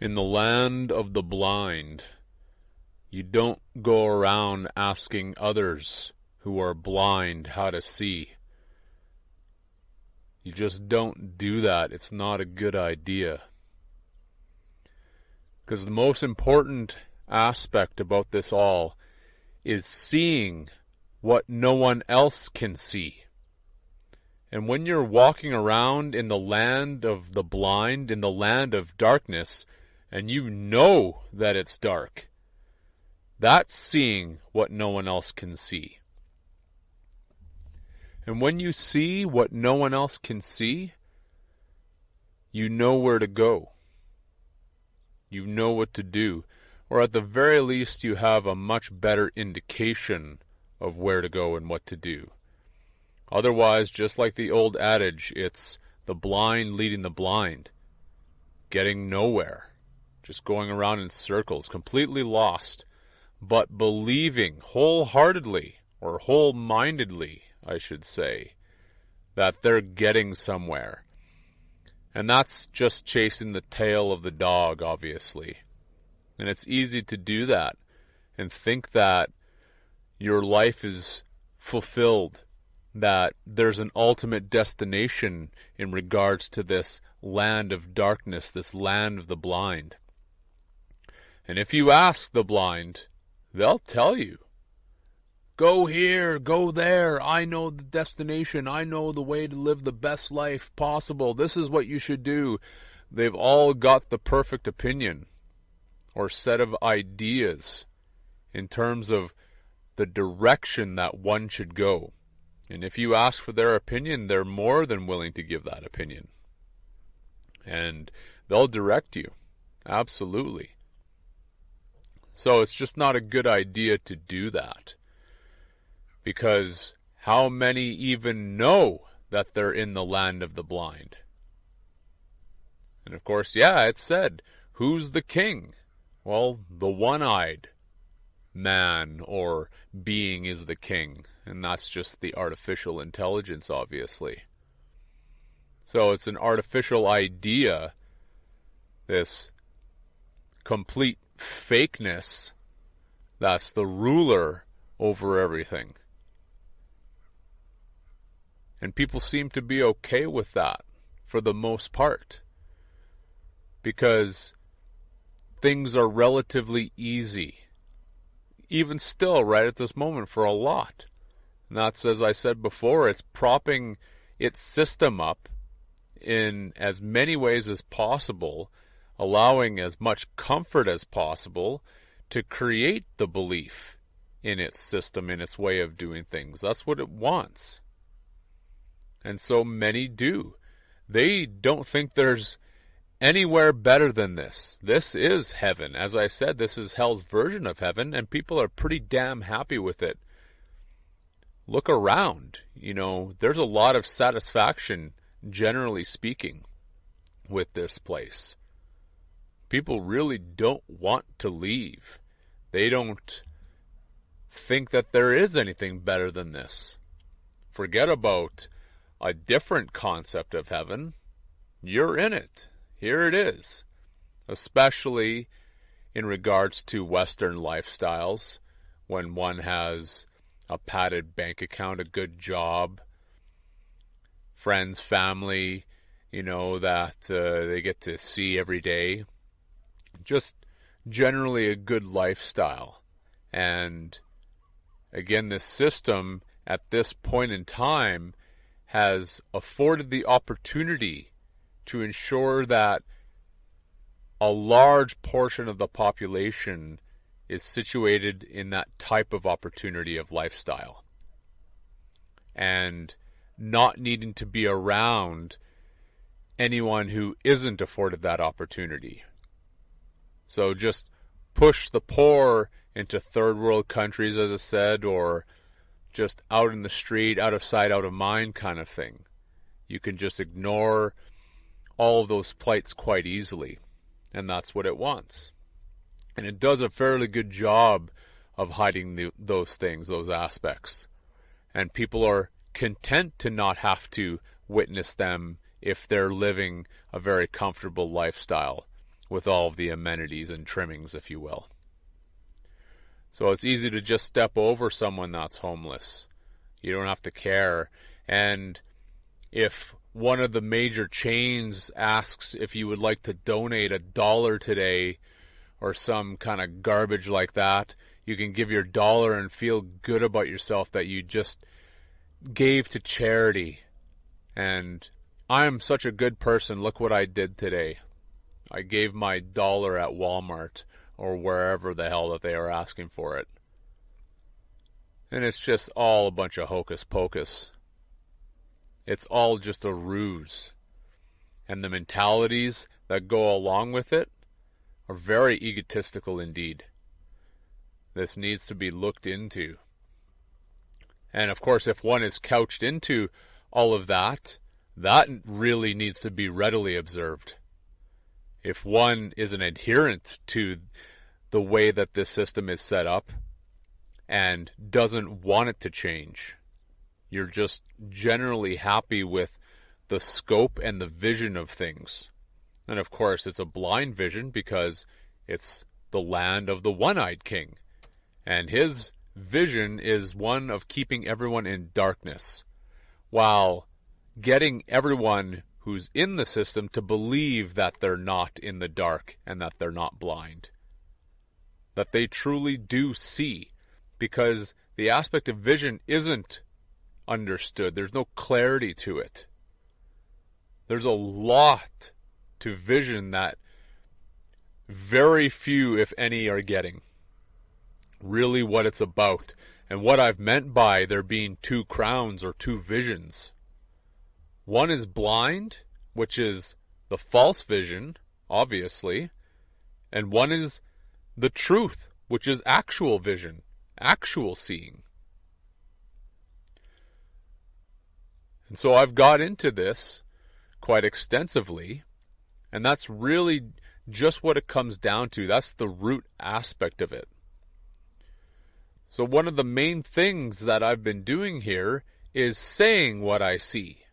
In the land of the blind, you don't go around asking others who are blind how to see. You just don't do that. It's not a good idea. Because the most important aspect about this all is seeing what no one else can see. And when you're walking around in the land of the blind, in the land of darkness, and you know that it's dark, that's seeing what no one else can see. And when you see what no one else can see, you know where to go. You know what to do. Or at the very least, you have a much better indication of where to go and what to do. Otherwise, just like the old adage, it's the blind leading the blind, getting nowhere, just going around in circles, completely lost, but believing wholeheartedly or whole mindedly, I should say, that they're getting somewhere. And that's just chasing the tail of the dog, obviously. And it's easy to do that and think that your life is fulfilled, that there's an ultimate destination in regards to this land of darkness, this land of the blind. And if you ask the blind, they'll tell you. Go here, go there. I know the destination. I know the way to live the best life possible. This is what you should do. They've all got the perfect opinion or set of ideas in terms of the direction that one should go. And if you ask for their opinion, they're more than willing to give that opinion. And they'll direct you. Absolutely. So it's just not a good idea to do that. Because how many even know that they're in the land of the blind? And of course, yeah, it said, who's the king? Well, the one eyed man or being is the king, and that's just the artificial intelligence, obviously. So it's an artificial idea, this complete fakeness that's the ruler over everything. And people seem to be okay with that for the most part. Because things are relatively easy. Even still, right at this moment, for a lot. And that's, as I said before, it's propping its system up in as many ways as possible, allowing as much comfort as possible to create the belief in its system, in its way of doing things. That's what it wants. And so many do. They don't think there's anywhere better than this. This is heaven. As I said, this is hell's version of heaven, and people are pretty damn happy with it. Look around. You know, there's a lot of satisfaction, generally speaking, with this place. People really don't want to leave. They don't think that there is anything better than this. Forget about a different concept of heaven. You're in it here it is, especially in regards to Western lifestyles when one has a padded bank account, a good job, friends, family, you know, that uh, they get to see every day. Just generally a good lifestyle. And again, this system at this point in time has afforded the opportunity to ensure that a large portion of the population is situated in that type of opportunity of lifestyle and not needing to be around anyone who isn't afforded that opportunity. So just push the poor into third world countries, as I said, or just out in the street, out of sight, out of mind kind of thing. You can just ignore all of those plights quite easily. And that's what it wants. And it does a fairly good job of hiding the, those things, those aspects. And people are content to not have to witness them if they're living a very comfortable lifestyle with all of the amenities and trimmings, if you will. So it's easy to just step over someone that's homeless. You don't have to care. And if one of the major chains asks if you would like to donate a dollar today or some kind of garbage like that, you can give your dollar and feel good about yourself that you just gave to charity. And I am such a good person. Look what I did today. I gave my dollar at Walmart or wherever the hell that they are asking for it. And it's just all a bunch of hocus pocus. It's all just a ruse. And the mentalities that go along with it are very egotistical indeed. This needs to be looked into. And of course, if one is couched into all of that, that really needs to be readily observed. If one is an adherent to the way that this system is set up and doesn't want it to change, you're just generally happy with the scope and the vision of things. And of course, it's a blind vision because it's the land of the one eyed king. And his vision is one of keeping everyone in darkness while getting everyone who's in the system to believe that they're not in the dark and that they're not blind. That they truly do see because the aspect of vision isn't understood. There's no clarity to it. There's a lot to vision that very few, if any, are getting. Really, what it's about. And what I've meant by there being two crowns or two visions. One is blind, which is the false vision, obviously, and one is the truth, which is actual vision, actual seeing. And so I've got into this quite extensively, and that's really just what it comes down to. That's the root aspect of it. So, one of the main things that I've been doing here is saying what I see.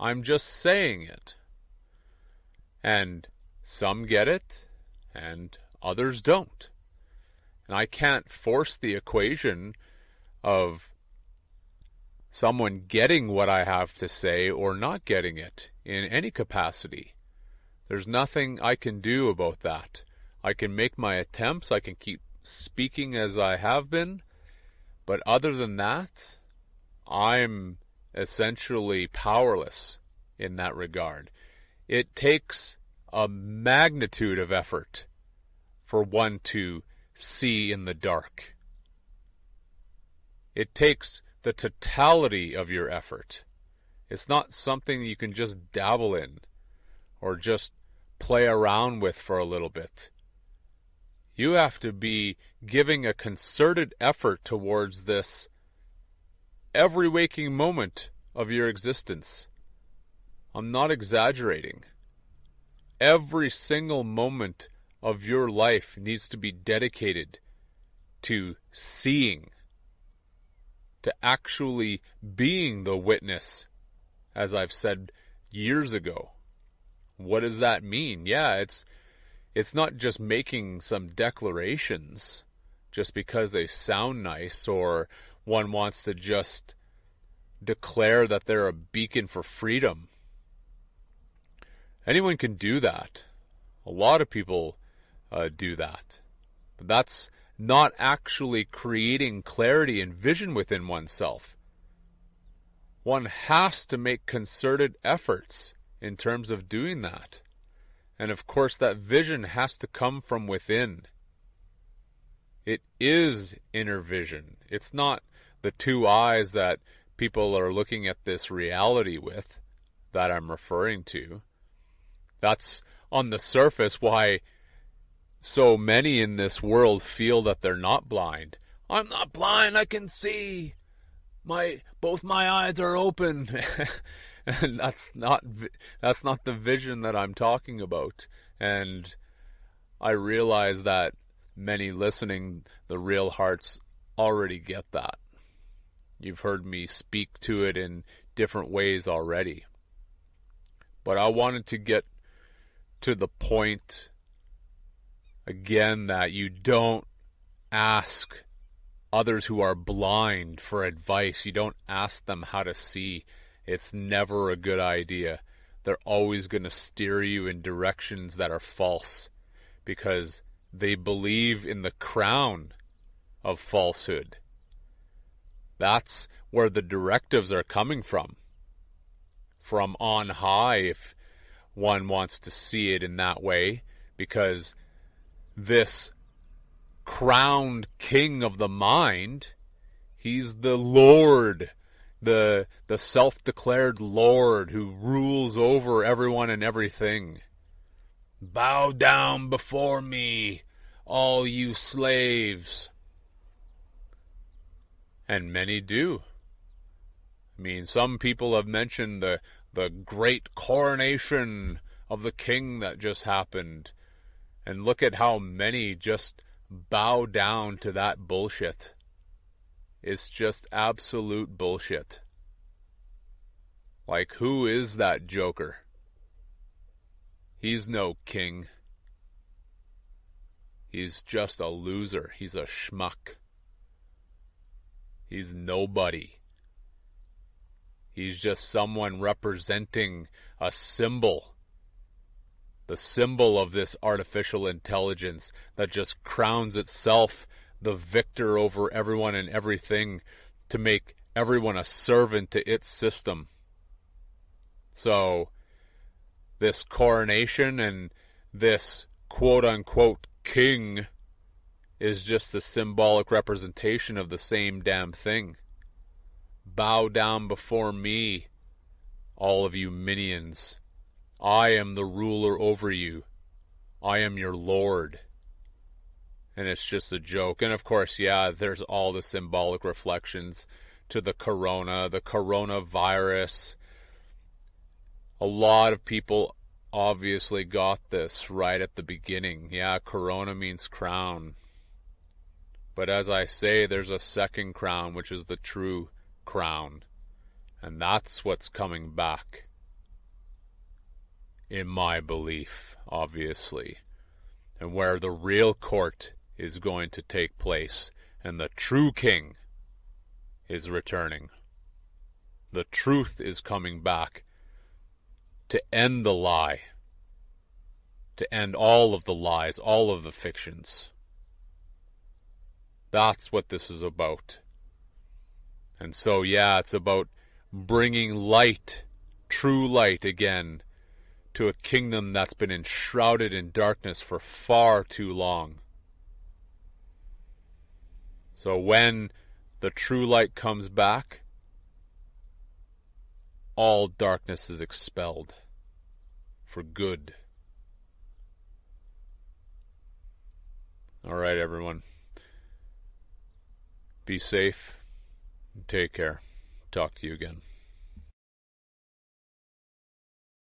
I'm just saying it. And some get it, and others don't. And I can't force the equation of someone getting what I have to say or not getting it in any capacity. There's nothing I can do about that. I can make my attempts, I can keep speaking as I have been, but other than that, I'm essentially powerless in that regard. It takes a magnitude of effort for one to see in the dark. It takes the totality of your effort. It's not something you can just dabble in or just play around with for a little bit. You have to be giving a concerted effort towards this every waking moment of your existence. I'm not exaggerating. Every single moment of your life needs to be dedicated to seeing to actually being the witness, as I've said years ago. What does that mean? Yeah, it's it's not just making some declarations just because they sound nice or one wants to just declare that they're a beacon for freedom. Anyone can do that. A lot of people uh, do that. But that's not actually creating clarity and vision within oneself. One has to make concerted efforts in terms of doing that. And of course, that vision has to come from within. It is inner vision. It's not the two eyes that people are looking at this reality with that I'm referring to. That's on the surface why so many in this world feel that they're not blind. I'm not blind, I can see. My both my eyes are open. and that's not that's not the vision that I'm talking about. And I realize that many listening the real hearts already get that. You've heard me speak to it in different ways already. But I wanted to get to the point again that you don't ask others who are blind for advice. You don't ask them how to see. It's never a good idea. They're always going to steer you in directions that are false because they believe in the crown of falsehood. That's where the directives are coming from. From on high, if one wants to see it in that way, because this crowned king of the mind, he's the Lord, the, the self declared Lord who rules over everyone and everything. Bow down before me, all you slaves. And many do. I mean, some people have mentioned the, the great coronation of the king that just happened. And look at how many just bow down to that bullshit. It's just absolute bullshit. Like, who is that Joker? He's no king. He's just a loser. He's a schmuck. He's nobody. He's just someone representing a symbol. The symbol of this artificial intelligence that just crowns itself the victor over everyone and everything to make everyone a servant to its system. So, this coronation and this quote unquote king is just a symbolic representation of the same damn thing. Bow down before me, all of you minions. I am the ruler over you. I am your lord. And it's just a joke. And of course, yeah, there's all the symbolic reflections to the corona, the coronavirus. A lot of people obviously got this right at the beginning. Yeah, corona means crown. But as I say, there's a second crown, which is the true crown. And that's what's coming back. In my belief, obviously. And where the real court is going to take place. And the true king is returning. The truth is coming back to end the lie, to end all of the lies, all of the fictions. That's what this is about. And so, yeah, it's about bringing light, true light again, to a kingdom that's been enshrouded in darkness for far too long. So when the true light comes back, all darkness is expelled for good. All right, everyone. Be safe. Take care. Talk to you again.